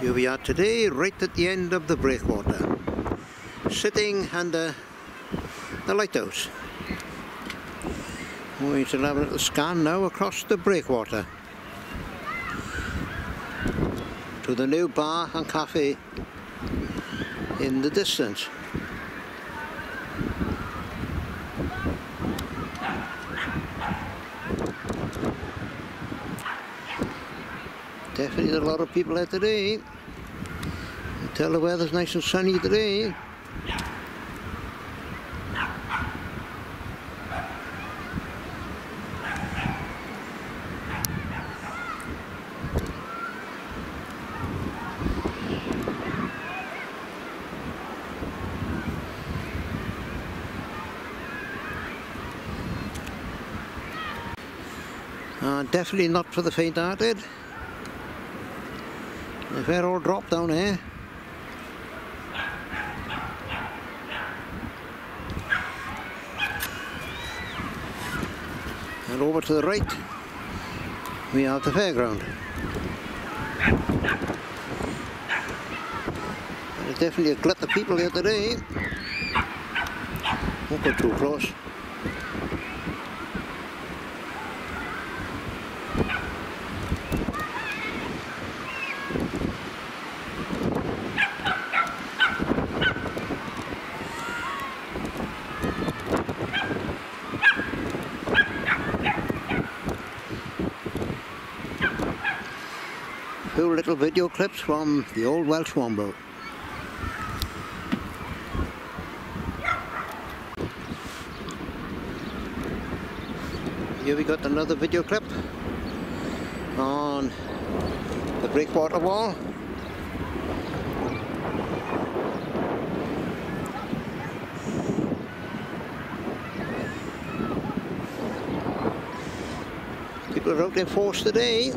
Here we are today, right at the end of the breakwater, sitting under the lighthouse. We shall have a little scan now across the breakwater to the new bar and cafe in the distance. Definitely a lot of people out today. Tell the weather's nice and sunny today. Uh, definitely not for the faint-hearted. A fair old drop down here. And over to the right, we have the fairground. There's definitely a glut of people here today. Won't go too close. Few little video clips from the old Welsh Womble. Here we got another video clip on the breakwater wall. People are out in force today.